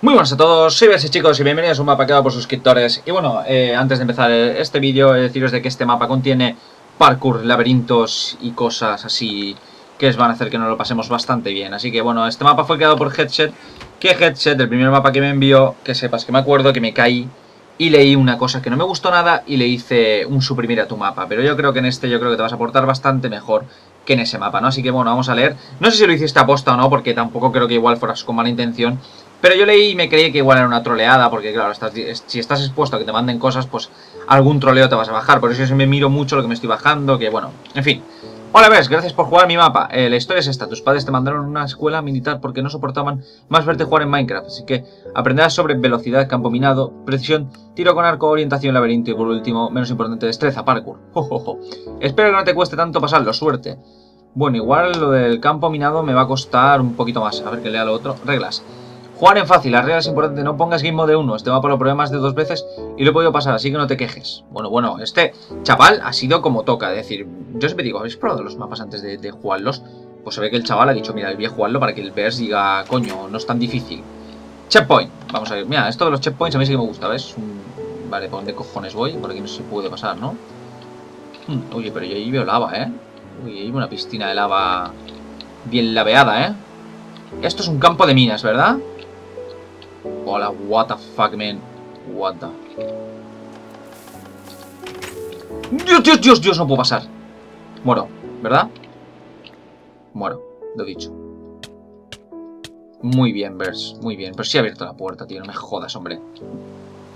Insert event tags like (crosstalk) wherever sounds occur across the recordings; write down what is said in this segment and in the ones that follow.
Muy buenas a todos, soy Bersi chicos y bienvenidos a un mapa creado por suscriptores. Y bueno, eh, antes de empezar este vídeo, deciros de que este mapa contiene parkour, laberintos y cosas así que van a hacer que nos lo pasemos bastante bien. Así que bueno, este mapa fue creado por Headset Que Headset, el primer mapa que me envió, que sepas que me acuerdo que me caí y leí una cosa que no me gustó nada y le hice un suprimir a tu mapa. Pero yo creo que en este yo creo que te vas a aportar bastante mejor que en ese mapa, ¿no? Así que bueno, vamos a leer. No sé si lo hiciste aposta o no, porque tampoco creo que igual fueras con mala intención pero yo leí y me creí que igual era una troleada, porque claro, si estás expuesto a que te manden cosas, pues algún troleo te vas a bajar. Por eso yo me miro mucho lo que me estoy bajando, que bueno, en fin. Hola, ves, gracias por jugar mi mapa. Eh, la historia es esta, tus padres te mandaron a una escuela militar porque no soportaban más verte jugar en Minecraft, así que aprenderás sobre velocidad, campo minado, precisión, tiro con arco, orientación, laberinto y por último, menos importante, destreza, parkour. (laughs) Espero que no te cueste tanto pasarlo, suerte. Bueno, igual lo del campo minado me va a costar un poquito más. A ver que lea lo otro. Reglas. Jugar en fácil, la regla es importante, no pongas game mode 1, este mapa lo probé más de dos veces y lo he podido pasar, así que no te quejes. Bueno, bueno, este chaval ha sido como toca, es decir, yo siempre digo, ¿habéis probado los mapas antes de, jugarlos? Pues se ve que el chaval ha dicho, mira, voy a jugarlo para que el Bears diga, coño, no es tan difícil. Checkpoint, vamos a ver, mira, esto de los checkpoints a mí sí que me gusta, ¿ves? Vale, ¿por dónde cojones voy? Por aquí no se puede pasar, ¿no? Hmm, oye, pero yo ahí veo lava, ¿eh? Uy, hay una piscina de lava bien laveada, ¿eh? Esto es un campo de minas, ¿verdad? Hola, what the fuck, man. What the... Dios, Dios, Dios, Dios, no puedo pasar. Muero, ¿verdad? Muero, lo he dicho. Muy bien, Vers, muy bien. Pero sí ha abierto la puerta, tío, no me jodas, hombre.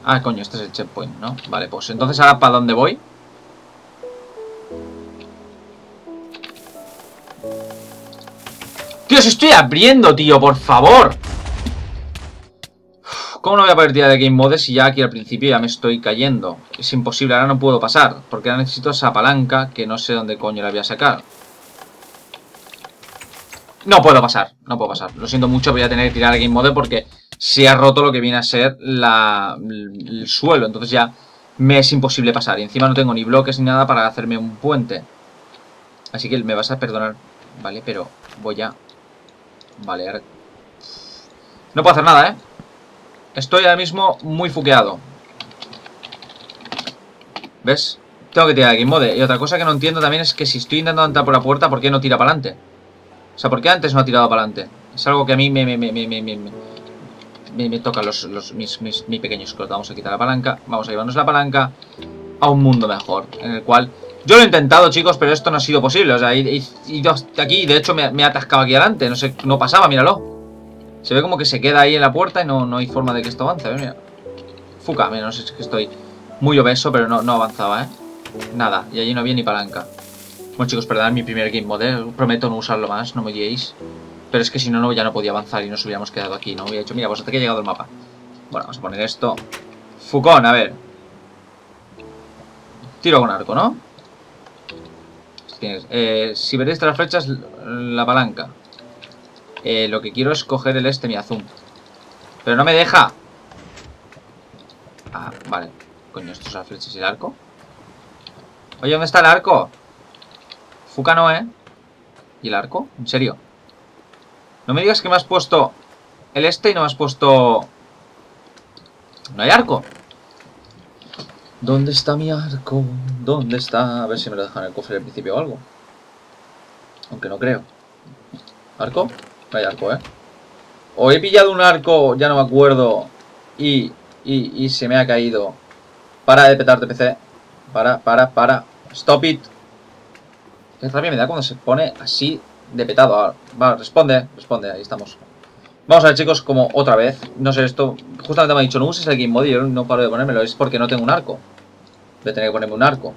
Ah, coño, este es el checkpoint, ¿no? Vale, pues entonces ahora ¿para dónde voy? ¡Dios, estoy abriendo, tío! ¡Por favor! ¿Cómo no voy a poder tirar de Game Mode si ya aquí al principio ya me estoy cayendo? Es imposible, ahora no puedo pasar. Porque ahora necesito esa palanca que no sé dónde coño la voy a sacar. No puedo pasar, no puedo pasar. Lo siento mucho, voy a tener que tirar de Game Mode porque se ha roto lo que viene a ser la, el suelo. Entonces ya me es imposible pasar. Y encima no tengo ni bloques ni nada para hacerme un puente. Así que me vas a perdonar. Vale, pero voy a... Vale, ahora... No puedo hacer nada, ¿eh? Estoy ahora mismo muy fuqueado. ¿Ves? Tengo que tirar de Mode. Y otra cosa que no entiendo también es que si estoy intentando entrar por la puerta, ¿por qué no tira para adelante? O sea, ¿por qué antes no ha tirado para adelante? Es algo que a mí me, me, me, me, me, me, me toca los, los, mis, mis, mi pequeño Vamos a quitar la palanca. Vamos a llevarnos la palanca a un mundo mejor. En el cual... Yo lo he intentado, chicos, pero esto no ha sido posible. O sea, he ido aquí de hecho me, me ha atascado aquí adelante. No sé, no pasaba, míralo. Se ve como que se queda ahí en la puerta y no, no hay forma de que esto avance. Mira. Fuca, menos es que estoy muy obeso, pero no, no avanzaba, ¿eh? Nada, y allí no había ni palanca. Bueno, chicos, perdón, mi primer game mode. ¿eh? Prometo no usarlo más, no me guiéis. Pero es que si no, no, ya no podía avanzar y nos hubiéramos quedado aquí, ¿no? Hubiera dicho, mira, pues hasta que ha llegado el mapa. Bueno, vamos a poner esto. Fucón, a ver. Tiro con arco, ¿no? Eh, si veréis las flechas, la palanca. Eh, lo que quiero es coger el este, mi azul. Pero no me deja. Ah, vale. Coño, estos las flechas y el arco. Oye, ¿dónde está el arco? Fuca no, ¿eh? ¿Y el arco? ¿En serio? No me digas que me has puesto el este y no me has puesto... No hay arco. ¿Dónde está mi arco? ¿Dónde está? A ver si me lo dejan en el cofre al principio o algo. Aunque no creo. ¿Arco? Hay arco, ¿eh? O he pillado un arco, ya no me acuerdo, y, y, y se me ha caído. Para de petarte, PC. Para, para, para. Stop it. Qué rabia me da cuando se pone así de petado. Va, responde, responde, ahí estamos. Vamos a ver, chicos, como otra vez. No sé, esto justamente me ha dicho, no uses el Game Mode y yo no paro de ponérmelo. Es porque no tengo un arco. Voy a tener que ponerme un arco.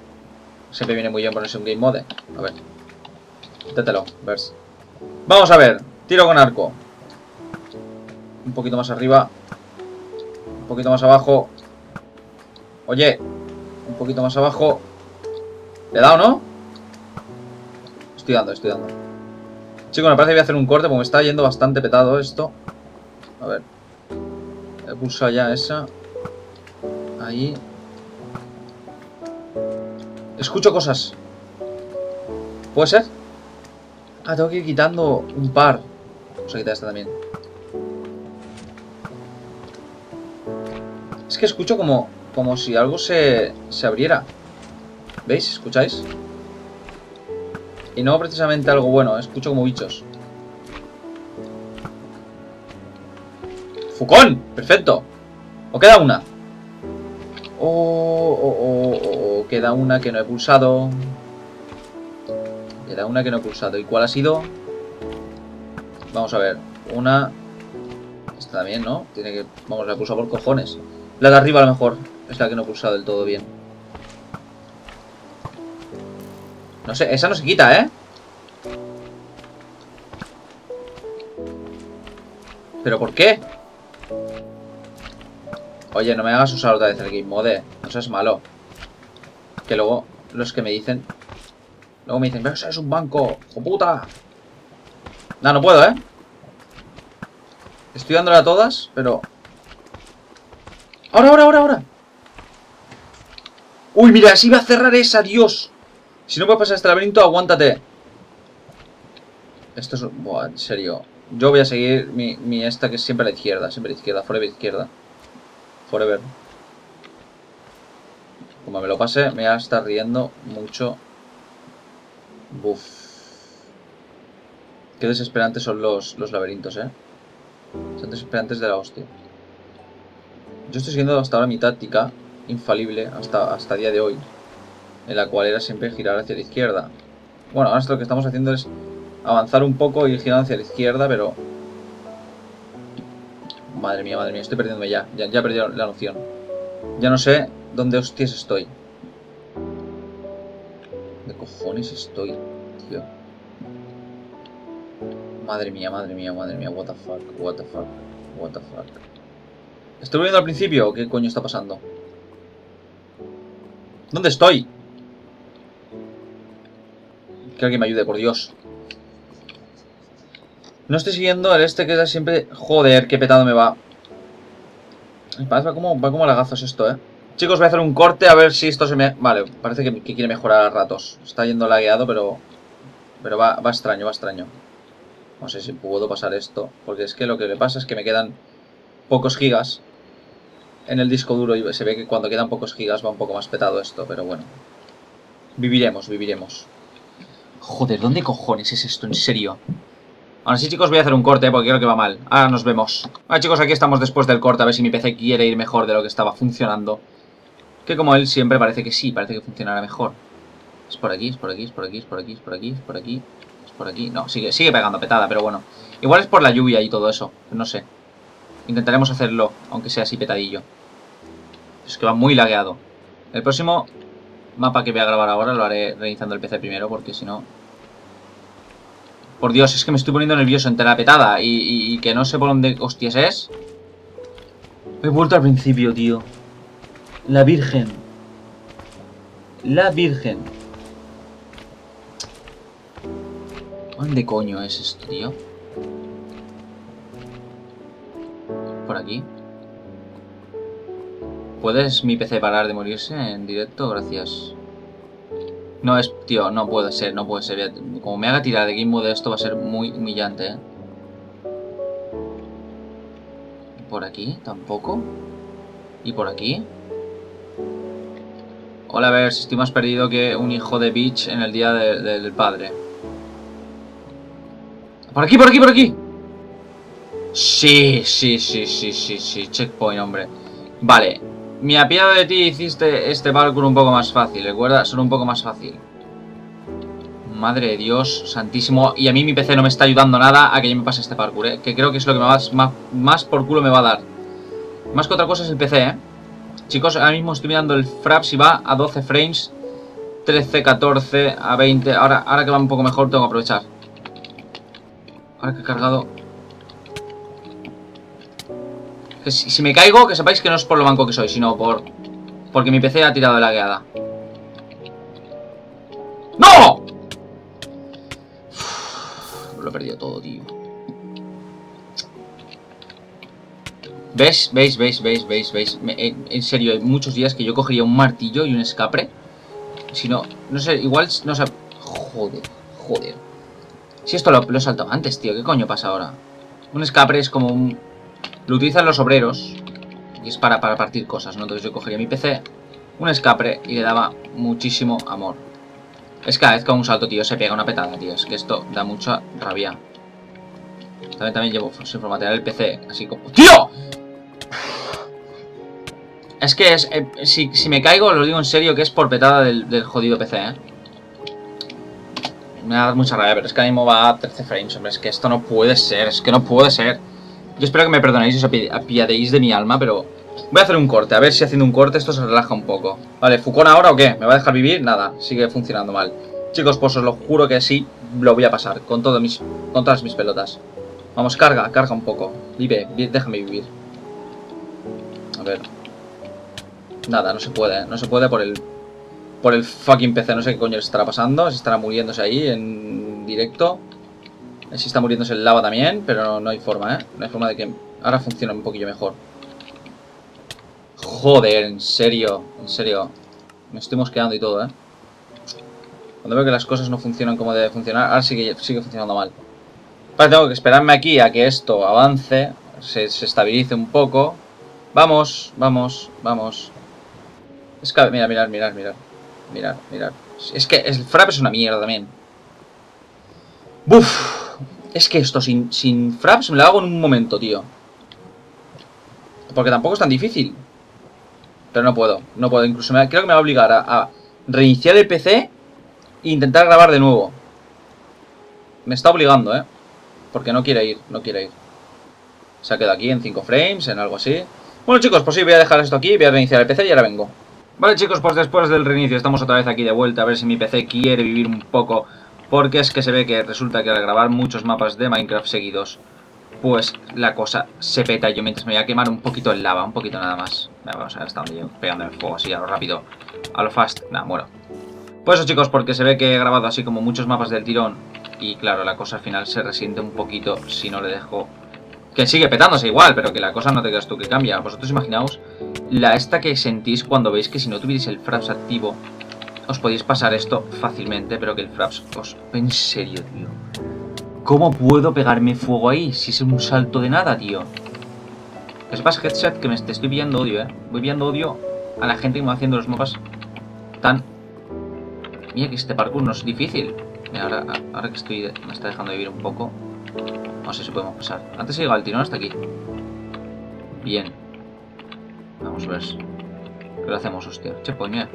Siempre viene muy bien ponerse un Game Mode. A ver. Tételo, vers. Vamos a ver. Tiro con arco. Un poquito más arriba. Un poquito más abajo. Oye. Un poquito más abajo. ¿Le he dado, no? Estoy dando, estoy dando. Chicos, me parece que voy a hacer un corte porque me está yendo bastante petado esto. A ver. He pulsado ya esa. Ahí. Escucho cosas. ¿Puede ser? Ah, tengo que ir quitando un par. Vamos a quitar esta también. Es que escucho como, como si algo se, se abriera. ¿Veis? ¿Escucháis? Y no precisamente algo bueno, escucho como bichos. ¡Fucón! ¡Perfecto! ¿O queda una? O, o, o, queda una que no he pulsado. Queda una que no he pulsado. ¿Y cuál ha sido? Vamos a ver. Una... Esta también, ¿no? Tiene que... Vamos, la he pulsado por cojones. La de arriba a lo mejor. Es la que no he pulsado del todo bien. No sé, esa no se quita, ¿eh? ¿Pero por qué? Oye, no me hagas usar otra vez el Game Mode. No seas malo. Que luego los que me dicen... Luego me dicen, pero eso es un banco, ¡hijo puta! No, no puedo, ¿eh? Estoy dándole a todas, pero... ¡Ahora, ahora, ahora, ahora! ¡Uy, mira! Si iba a cerrar esa, Dios! Si no puedes pasar este laberinto, aguántate. Esto es... Buah, en serio. Yo voy a seguir mi, mi esta que es siempre a la izquierda. Siempre a la izquierda, forever izquierda. Forever. Como me lo pase, me va a estar riendo mucho. Buf. Qué desesperantes son los, los laberintos, ¿eh? Son desesperantes de la hostia. Yo estoy siguiendo hasta ahora mi táctica infalible hasta, hasta día de hoy en la cual era siempre girar hacia la izquierda. Bueno, ahora lo que estamos haciendo es avanzar un poco y ir girando hacia la izquierda, pero... Madre mía, madre mía, estoy perdiéndome ya. Ya, ya perdido la noción. Ya no sé dónde hostias estoy. ¿De cojones estoy, tío? Madre mía, madre mía, madre mía, what the fuck, what the fuck, what the fuck. ¿Estoy volviendo al principio o qué coño está pasando? ¿Dónde estoy? Que alguien me ayude, por Dios. No estoy siguiendo el este que es siempre... Joder, qué petado me va. Va como, va como lagazos esto, ¿eh? Chicos, voy a hacer un corte a ver si esto se me... Vale, parece que, quiere mejorar a ratos. Está yendo lagueado, pero... Pero va, va extraño, va extraño. No sé si puedo pasar esto. Porque es que lo que le pasa es que me quedan pocos gigas en el disco duro. Y se ve que cuando quedan pocos gigas va un poco más petado esto, pero bueno. Viviremos, viviremos. Joder, ¿dónde cojones es esto? En serio. Ahora sí, chicos, voy a hacer un corte porque creo que va mal. Ahora nos vemos. Vale, chicos, aquí estamos después del corte. A ver si mi PC quiere ir mejor de lo que estaba funcionando. Que como él siempre parece que sí, parece que funcionará mejor. Es por aquí, es por aquí, es por aquí, es por aquí, es por aquí, es por aquí, por aquí. No, sigue, sigue pegando petada, pero bueno. Igual es por la lluvia y todo eso. No sé. Intentaremos hacerlo, aunque sea así petadillo. Es que va muy lagueado. El próximo mapa que voy a grabar ahora lo haré reiniciando el PC primero, porque si no... Por Dios, es que me estoy poniendo nervioso entre la petada y, que no sé por dónde hostias es. He vuelto al principio, tío. La Virgen. La Virgen. ¿Dónde coño es esto, tío? Por aquí. ¿Puedes mi PC parar de morirse en directo? Gracias. No es... Tío, no puede ser, no puede ser. Como me haga tirar de Game Mode esto va a ser muy humillante, ¿eh? ¿Por aquí? ¿Tampoco? ¿Y por aquí? Hola, a ver, si estoy más perdido que un hijo de bitch en el día del padre. ¡Por aquí, por aquí, por aquí! Sí, sí, sí, sí, sí, sí. Checkpoint, hombre. Vale, mi apiado de ti hiciste este parkour un poco más fácil, recuerda, solo un poco más fácil. Madre de Dios, santísimo. Y a mí mi PC no me está ayudando nada a que yo me pase este parkour, ¿eh? Que creo que es lo que más, más, por culo me va a dar. Más que otra cosa es el PC, ¿eh? Chicos, ahora mismo estoy mirando el Fraps y va a 12 frames. 13, 14, a 20. Ahora, ahora que va un poco mejor tengo que aprovechar. Que he cargado si, me caigo, que sepáis que no es por lo banco que soy, sino por... Porque mi PC ha tirado de la guiada. ¡No! lo he perdido todo, tío. ¿Ves? ¿Veis? ¿Veis? ¿Veis? ¿Veis? ¿Veis? en, serio, hay muchos días que yo cogería un martillo y un escapre. Si no, no sé, igual, no sé... Joder, joder. Si esto lo, lo he saltado antes, tío, ¿qué coño pasa ahora? Un escapre es como un, lo utilizan los obreros. Y es para, para partir cosas, ¿no? Entonces yo cogería mi PC, un escape y le daba muchísimo amor. Es cada vez que un salto, tío, se pega una petada, tío. Es que esto da mucha rabia. También, también llevo sin formatear el PC, así como... ¡Tío! Es que es, eh, si, me caigo, lo digo en serio, que es por petada del, jodido PC, ¿eh? Me da mucha rabia, pero es que ahora mismo va a 13 frames, hombre. Es que esto no puede ser, es que no puede ser. Yo espero que me perdonéis y os apiadéis de mi alma, pero... Voy a hacer un corte, a ver si haciendo un corte esto se relaja un poco. Vale, ¿Fucón ahora o qué? ¿Me va a dejar vivir? Nada, sigue funcionando mal. Chicos, pues os lo juro que sí, lo voy a pasar, con, todo mis, con todas mis pelotas. Vamos, carga, carga un poco. Vive, déjame vivir. A ver. Nada, no se puede, no se puede por el... Por el fucking PC, no sé qué coño estará pasando, si estará muriéndose ahí en directo. Si está muriéndose el lava también, pero no, hay forma, ¿eh? No hay forma de que ahora funcione un poquillo mejor. Joder, en serio, en serio. Me estoy mosqueando y todo, ¿eh? Cuando veo que las cosas no funcionan como debe funcionar, ahora sigue, sigue funcionando mal. Vale, tengo que esperarme aquí a que esto avance, se, estabilice un poco. Vamos, vamos, vamos. Es que, mira, mirar, mirar, mirar. Mirar, mirar. Es que el frap es una mierda también. Buf. Es que esto sin, sin fraps me lo hago en un momento, tío. Porque tampoco es tan difícil. Pero no puedo, no puedo. Incluso me, creo que me va a obligar a, reiniciar el PC e intentar grabar de nuevo. Me está obligando, ¿eh? Porque no quiere ir, no quiere ir. Se ha quedado aquí en 5 frames, en algo así. Bueno chicos, pues sí, voy a dejar esto aquí, voy a reiniciar el PC y ahora vengo. Vale chicos, pues después del reinicio estamos otra vez aquí de vuelta a ver si mi PC quiere vivir un poco porque es que se ve que resulta que al grabar muchos mapas de Minecraft seguidos, pues la cosa se peta yo mientras me voy a quemar un poquito el lava, un poquito nada más. Vamos a ver hasta pegando el fuego así a lo rápido, a lo fast. Nada, muero. Pues eso chicos, porque se ve que he grabado así como muchos mapas del tirón y claro, la cosa al final se resiente un poquito si no le dejo... Que sigue petándose igual, pero que la cosa no te creas tú que cambia. Vosotros imaginaos la esta que sentís cuando veis que si no tuvierais el fraps activo os podéis pasar esto fácilmente, pero que el Fraps os... En serio, tío. ¿Cómo puedo pegarme fuego ahí si es un salto de nada, tío? Es más headset que me estoy viendo odio, eh. Voy viendo odio a la gente que me va haciendo los mapas tan... Mira que este parkour no es difícil. Mira, ahora, ahora que estoy... Me está dejando vivir un poco. No sé si podemos pasar. Antes he llegado el tirón hasta aquí. Bien. Vamos a ver. ¿Qué lo hacemos, hostia? Checkpoint, mira.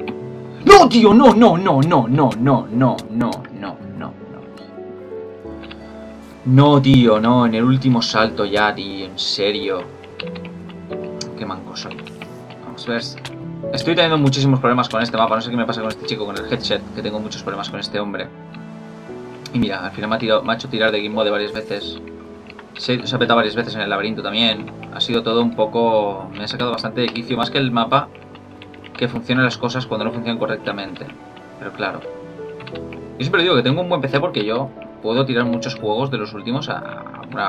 ¡No, tío! ¡No, no, no, no, no, no, no, no, no, no! No, tío, no, en el último salto ya, tío, en serio. Qué manco soy. Vamos a ver. Estoy teniendo muchísimos problemas con este mapa, no sé qué me pasa con este chico, con el headset, que tengo muchos problemas con este hombre. Y mira, al final me ha, hecho tirar de Game de varias veces. Se, se, ha petado varias veces en el laberinto también. Ha sido todo un poco... Me ha sacado bastante de quicio, más que el mapa que funcionen las cosas cuando no funcionan correctamente. Pero claro. Yo siempre digo que tengo un buen PC porque yo puedo tirar muchos juegos de los últimos a una,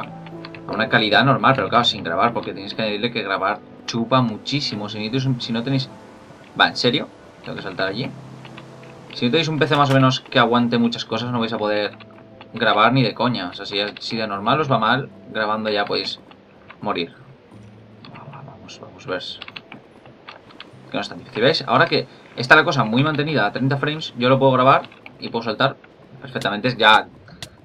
a una calidad normal, pero claro, sin grabar, porque tenéis que añadirle que grabar chupa muchísimo. Si, si no tenéis... Va, ¿en serio? Tengo que saltar allí. Si no tenéis un PC más o menos que aguante muchas cosas, no vais a poder grabar ni de coña. O sea, si, si de normal os va mal, grabando ya podéis morir. Vamos, vamos, a ver que no es tan difícil. ¿Veis? Ahora que está la cosa muy mantenida a 30 frames, yo lo puedo grabar y puedo saltar perfectamente. Ya,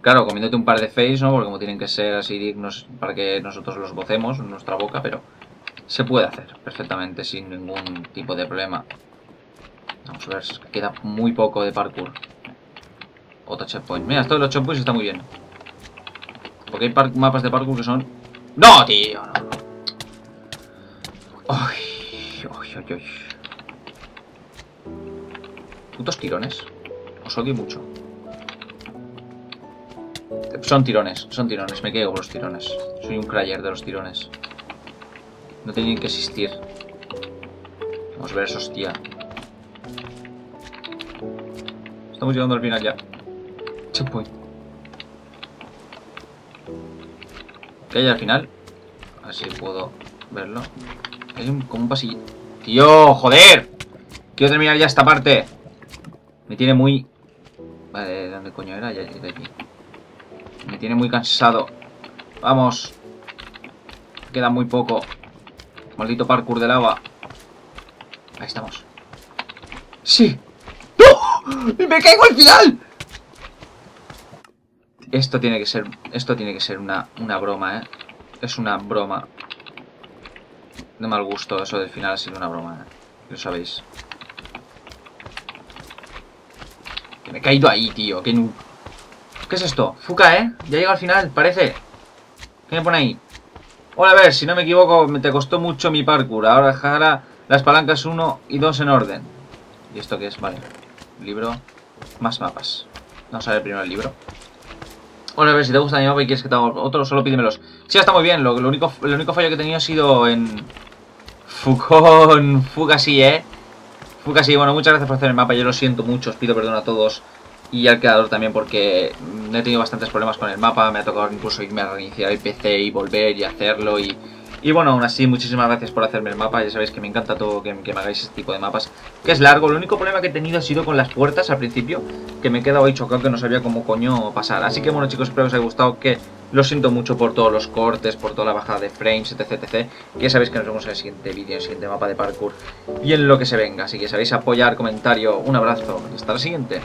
claro, comiéndote un par de face, ¿no? Porque como tienen que ser así dignos para que nosotros los gocemos en nuestra boca, pero se puede hacer perfectamente sin ningún tipo de problema. Vamos a ver, queda muy poco de parkour. Otro checkpoint. Mira, esto de los checkpoints está muy bien. Porque hay mapas de parkour que son... ¡No, tío! No. Ay. Putos tirones. Os odio mucho. Son tirones, son tirones. Me quedo con los tirones. Soy un crayer de los tirones. No tienen que existir. Vamos a ver esos, tía. Estamos llegando al final ya. Checkpoint. ¿Qué hay al final? Así puedo verlo. Hay un, como un pasillo. ¡Tío! ¡Joder! Quiero terminar ya esta parte. Me tiene muy... Vale, ¿dónde coño era? Ya de aquí. Me tiene muy cansado. Vamos. Queda muy poco. Maldito parkour de lava. Ahí estamos. ¡Sí! ¡No! ¡Me caigo al final! Esto tiene que ser... Esto tiene que ser una, una broma, ¿eh? Es una broma. De mal gusto eso del final ha sido una broma, ¿eh? Lo sabéis. Que me he caído ahí, tío. Que no... ¿Qué es esto? Fuca, ¿eh? Ya llega al final, parece. ¿Qué me pone ahí? Hola, a ver, si no me equivoco, me te costó mucho mi parkour. Ahora dejará las palancas 1 y 2 en orden. ¿Y esto qué es? Vale. Libro. Más mapas. Vamos a ver primero el libro. Hola, a ver, si te gusta mi mapa y quieres que te haga otro, solo pídemelos. Sí, está muy bien. Lo, único, el único fallo que he tenido ha sido en... Fucón... Fugasi, ¿eh? Fugasi, bueno, muchas gracias por hacer el mapa. Yo lo siento mucho, os pido perdón a todos y al creador también porque he tenido bastantes problemas con el mapa, me ha tocado incluso irme a reiniciar el PC y volver y hacerlo y, y bueno, aún así muchísimas gracias por hacerme el mapa, ya sabéis que me encanta todo que, me hagáis este tipo de mapas, que es largo, el único problema que he tenido ha sido con las puertas al principio, que me he quedado ahí chocado que no sabía cómo coño pasar, así que bueno chicos, espero que os haya gustado, que lo siento mucho por todos los cortes, por toda la bajada de frames, etc, etc. ya sabéis que nos vemos en el siguiente vídeo, en el siguiente mapa de parkour y en lo que se venga. Así que sabéis apoyar, comentario, un abrazo hasta la siguiente.